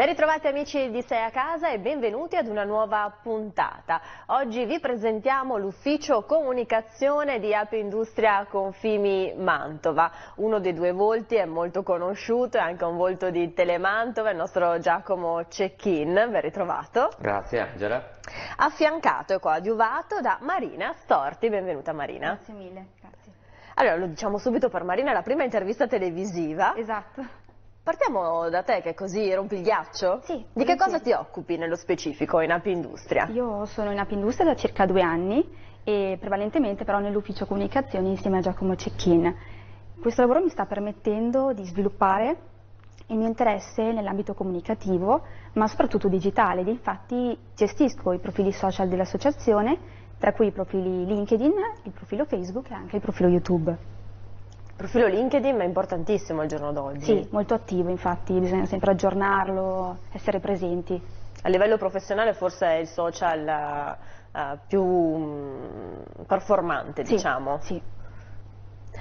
Ben ritrovati amici di Sei a Casa e benvenuti ad una nuova puntata. Oggi vi presentiamo l'ufficio comunicazione di Api Industria Confimi Mantova. Uno dei due volti è molto conosciuto, è anche un volto di Telemantova, il nostro Giacomo Cecchin. Ben ritrovato. Grazie Angela. Affiancato e coadiuvato da Marina Storti. Benvenuta Marina. Grazie mille, grazie. Allora, lo diciamo subito per Marina, è la prima intervista televisiva. Esatto. Partiamo da te che così rompi il ghiaccio? Sì, Di che cosa volentieri. ti occupi nello specifico in Api Industria? Io sono in Api Industria da circa due anni e prevalentemente però nell'ufficio comunicazioni insieme a Giacomo Cecchin. Questo lavoro mi sta permettendo di sviluppare il mio interesse nell'ambito comunicativo, ma soprattutto digitale. ed Infatti gestisco i profili social dell'associazione, tra cui i profili LinkedIn, il profilo Facebook e anche il profilo YouTube. Il profilo LinkedIn è importantissimo al giorno d'oggi. Sì, molto attivo, infatti bisogna sempre aggiornarlo, essere presenti. A livello professionale forse è il social eh, più mm, performante, Sì, diciamo. Sì.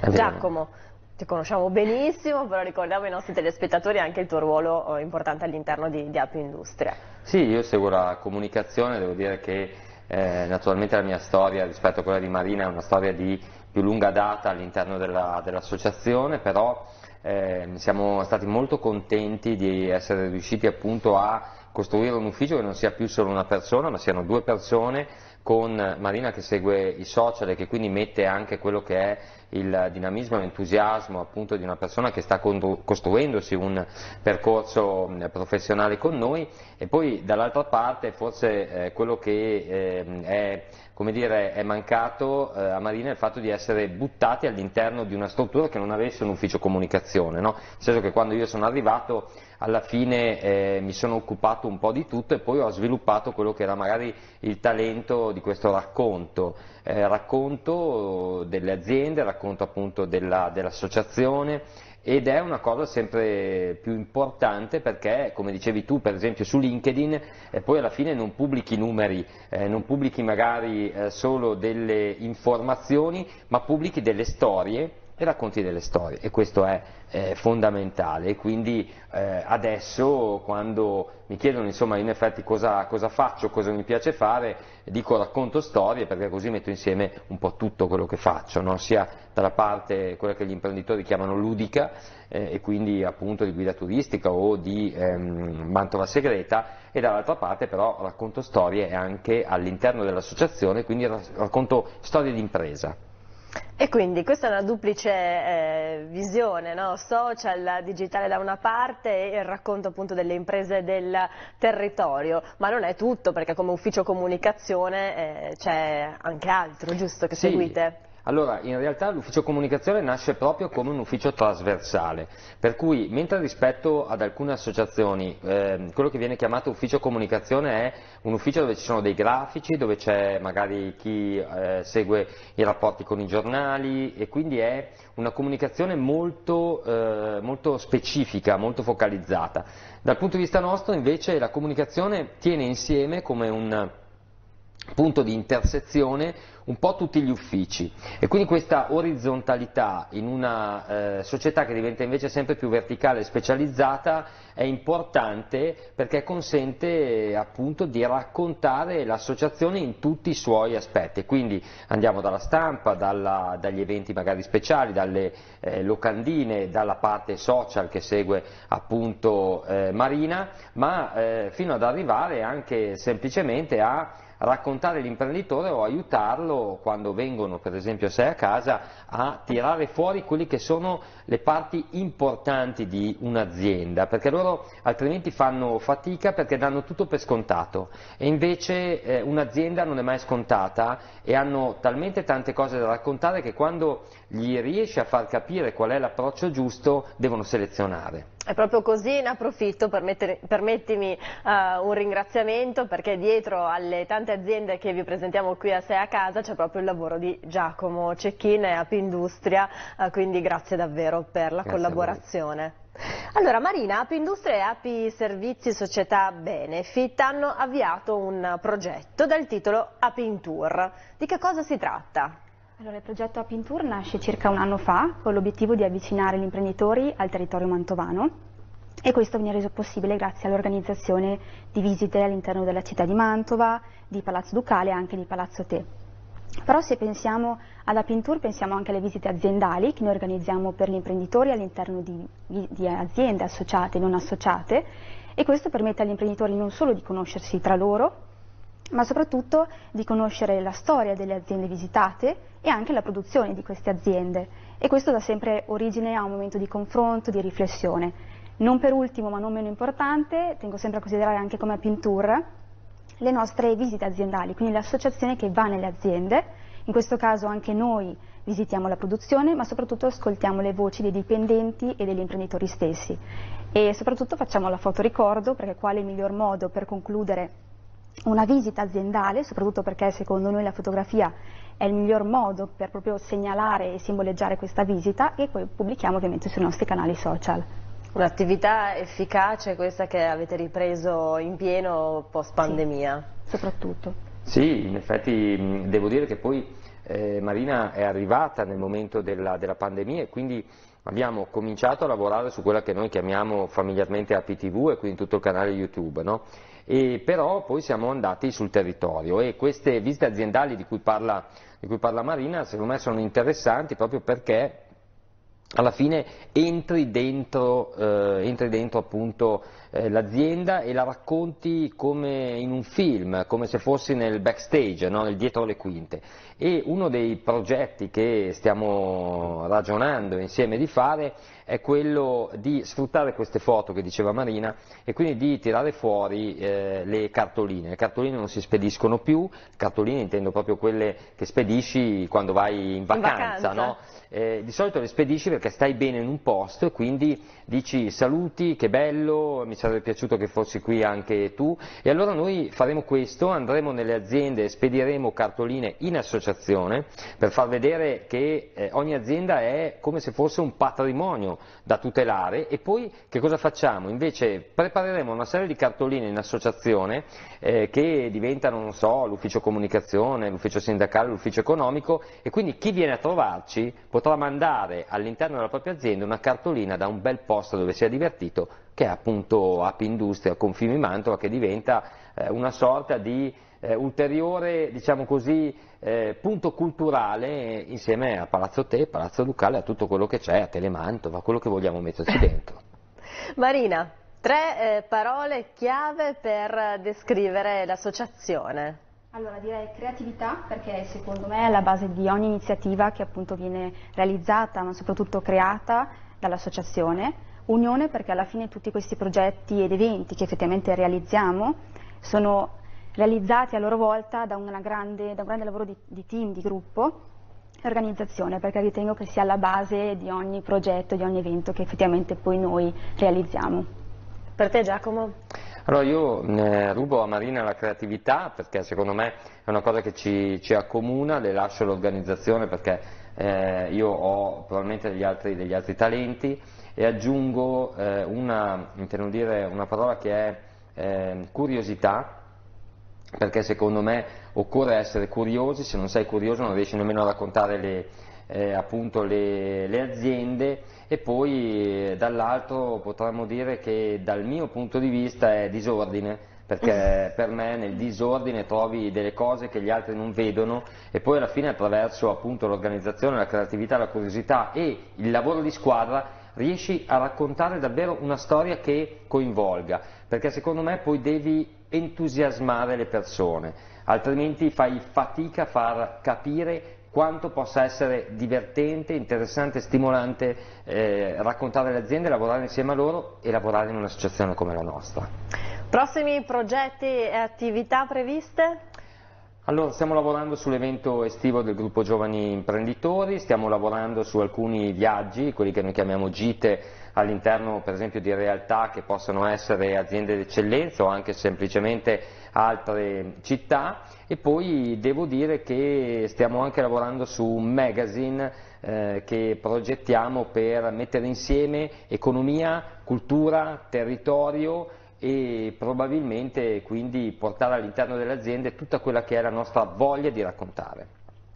Giacomo, ti conosciamo benissimo, però ricordiamo ai nostri telespettatori anche il tuo ruolo eh, importante all'interno di, di Api Industria. Sì, io seguo la comunicazione, devo dire che eh, naturalmente la mia storia rispetto a quella di Marina è una storia di più lunga data all'interno della- dell'associazione, però eh, siamo stati molto contenti di essere riusciti appunto a costruire un ufficio che non sia più solo una persona, ma siano due persone con Marina che segue i social e che quindi mette anche quello che è il dinamismo e l'entusiasmo appunto di una persona che sta costruendosi un percorso professionale con noi e poi dall'altra parte forse eh, quello che ehm, è, come dire, è mancato eh, a Marina è il fatto di essere buttati all'interno di una struttura che non avesse un ufficio comunicazione, no? nel senso che quando io sono arrivato alla fine eh, mi sono occupato un po' di tutto e poi ho sviluppato quello che era magari il talento di questo racconto, Eh, racconto delle aziende, racconto appunto della- dell'associazione ed è una cosa sempre più importante perché, come dicevi tu, per esempio su LinkedIn, eh, poi alla fine non pubblichi numeri, eh, non pubblichi magari eh, solo delle informazioni, ma pubblichi delle storie e racconti delle storie e questo è eh, fondamentale e quindi eh, adesso quando mi chiedono insomma in effetti cosa, cosa faccio, cosa mi piace fare, dico racconto storie perché così metto insieme un po' tutto quello che faccio, no? sia dalla parte quella che gli imprenditori chiamano ludica eh, e quindi appunto di guida turistica o di ehm, Mantova Segreta e dall'altra parte però racconto storie anche all'interno dell'associazione, quindi rac- racconto storie di impresa. E quindi questa è una duplice eh, visione, no? social, digitale da una parte e il racconto appunto delle imprese del territorio, ma non è tutto perché come ufficio comunicazione eh, c'è anche altro, giusto, che Sì. seguite? Allora, in realtà l'ufficio comunicazione nasce proprio come un ufficio trasversale, per cui mentre rispetto ad alcune associazioni ehm, quello che viene chiamato ufficio comunicazione è un ufficio dove ci sono dei grafici, dove c'è magari chi eh, segue i rapporti con i giornali e quindi è una comunicazione molto, eh, molto specifica, molto focalizzata. Dal punto di vista nostro invece la comunicazione tiene insieme come un punto di intersezione un po' tutti gli uffici. E quindi questa orizzontalità in una eh, società che diventa invece sempre più verticale e specializzata è importante perché consente eh, appunto di raccontare l'associazione in tutti i suoi aspetti, quindi andiamo dalla stampa, dalla- dagli eventi magari speciali, dalle eh, locandine, dalla parte social che segue appunto eh, Marina, ma eh, fino ad arrivare anche semplicemente a raccontare l'imprenditore o aiutarlo quando vengono per esempio a sé a casa a tirare fuori quelle che sono le parti importanti di un'azienda perché loro altrimenti fanno fatica perché danno tutto per scontato e invece eh, un'azienda non è mai scontata e hanno talmente tante cose da raccontare che quando gli riesci a far capire qual è l'approccio giusto devono selezionare. È proprio così, ne approfitto per mettere- permettimi eh, un ringraziamento perché dietro alle tante aziende che vi presentiamo qui a Sei a Casa c'è proprio il lavoro di Giacomo Cecchin e Api Industria, eh, quindi grazie davvero per la Grazie collaborazione. Allora Marina, Api Industria e Api Servizi Società Benefit hanno avviato un progetto dal titolo Api in Tour. Di che cosa si tratta? Allora, il progetto Apintour nasce circa un anno fa con l'obiettivo di avvicinare gli imprenditori al territorio mantovano e questo viene reso possibile grazie all'organizzazione di visite all'interno della città di Mantova, di Palazzo Ducale e anche di Palazzo Te. Però se pensiamo alla Pintour pensiamo anche alle visite aziendali che noi organizziamo per gli imprenditori all'interno di, di aziende associate e non associate e questo permette agli imprenditori non solo di conoscersi tra loro, ma soprattutto di conoscere la storia delle aziende visitate e anche la produzione di queste aziende. E questo dà sempre origine a un momento di confronto, di riflessione. Non per ultimo, ma non meno importante, tengo sempre a considerare anche come Pintour le nostre visite aziendali, quindi l'associazione che va nelle aziende, in questo caso anche noi visitiamo la produzione, ma soprattutto ascoltiamo le voci dei dipendenti e degli imprenditori stessi. E soprattutto facciamo la foto ricordo perché quale miglior modo per concludere una visita aziendale, soprattutto perché secondo noi la fotografia è il miglior modo per proprio segnalare e simboleggiare questa visita e poi pubblichiamo ovviamente sui nostri canali social. Un'attività efficace questa che avete ripreso in pieno post pandemia. Sì, soprattutto. Sì, in effetti devo dire che poi eh, Marina è arrivata nel momento della, della pandemia e quindi abbiamo cominciato a lavorare su quella che noi chiamiamo familiarmente APTV e quindi tutto il canale YouTube, no? E però poi siamo andati sul territorio e queste visite aziendali di cui parla, di cui parla Marina secondo me sono interessanti proprio perché alla fine entri dentro, eh, entri dentro appunto eh, l'azienda e la racconti come in un film, come se fossi nel backstage, no? nel dietro le quinte. E uno dei progetti che stiamo ragionando insieme di fare è quello di sfruttare queste foto che diceva Marina e quindi di tirare fuori eh, le cartoline. Le cartoline non si spediscono più, cartoline intendo proprio quelle che spedisci quando vai in vacanza, in vacanza. No? Eh, di solito le spedisci perché stai bene in un posto e quindi dici saluti, che bello, mi sarebbe piaciuto che fossi qui anche tu e allora noi faremo questo, andremo nelle aziende e spediremo cartoline in associazione per far vedere che eh, ogni azienda è come se fosse un patrimonio da tutelare e poi che cosa facciamo? Invece prepareremo una serie di cartoline in associazione eh, che diventano, non so, l'ufficio comunicazione, l'ufficio sindacale, l'ufficio economico e quindi chi viene a trovarci potrà mandare all'interno della propria azienda una cartolina da un bel posto dove si è divertito che è appunto Api Industria Confimi Mantova che diventa eh, una sorta di eh, ulteriore diciamo così, eh, punto culturale insieme a Palazzo Te, Palazzo Ducale, a tutto quello che c'è, a Telemantova, quello che vogliamo metterci dentro. Marina, tre eh, parole chiave per descrivere l'associazione. Allora direi creatività perché secondo me è alla base di ogni iniziativa che appunto viene realizzata ma soprattutto creata dall'associazione, unione perché alla fine tutti questi progetti ed eventi che effettivamente realizziamo sono realizzati a loro volta da, grande, da un grande lavoro di, di team, di gruppo e organizzazione, perché ritengo che sia alla base di ogni progetto, di ogni evento che effettivamente poi noi realizziamo. Per te Giacomo? Allora io eh, rubo a Marina la creatività perché secondo me è una cosa che ci, ci accomuna, le lascio l'organizzazione perché eh, io ho probabilmente degli altri, degli altri talenti e aggiungo eh, una, dire, una, parola che è eh, curiosità perché secondo me occorre essere curiosi, se non sei curioso non riesci nemmeno a raccontare le, eh, appunto le, le, aziende. E poi eh, dall'altro potremmo dire che dal mio punto di vista è disordine perché per me nel disordine trovi delle cose che gli altri non vedono e poi alla fine attraverso appunto l'organizzazione, la creatività, la curiosità e il lavoro di squadra riesci a raccontare davvero una storia che coinvolga, perché secondo me poi devi entusiasmare le persone, altrimenti fai fatica a far capire quanto possa essere divertente, interessante, stimolante eh, raccontare le aziende, lavorare insieme a loro e lavorare in un'associazione come la nostra. Prossimi progetti e attività previste? Allora, stiamo lavorando sull'evento estivo del gruppo Giovani Imprenditori, stiamo lavorando su alcuni viaggi, quelli che noi chiamiamo gite all'interno per esempio di realtà che possono essere aziende d'eccellenza o anche semplicemente altre città e poi devo dire che stiamo anche lavorando su un magazine eh, che progettiamo per mettere insieme economia, cultura, territorio e probabilmente quindi portare all'interno delle aziende tutta quella che è la nostra voglia di raccontare.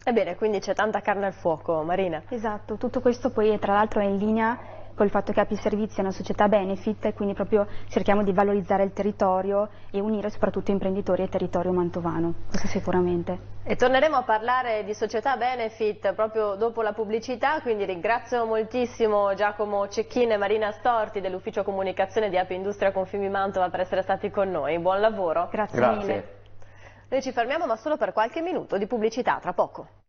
Ebbene, quindi c'è tanta carne al fuoco, Marina. Esatto, tutto questo poi tra l'altro è in linea col fatto che Api Servizi è una società benefit e quindi proprio cerchiamo di valorizzare il territorio e unire soprattutto imprenditori e territorio mantovano, questo sicuramente. E torneremo a parlare di società benefit proprio dopo la pubblicità, quindi ringrazio moltissimo Giacomo Cecchin e Marina Storti dell'ufficio comunicazione di Api Industria Confimi Mantova per essere stati con noi. Buon lavoro. Grazie, Grazie. mille. Noi ci fermiamo ma solo per qualche minuto di pubblicità, tra poco.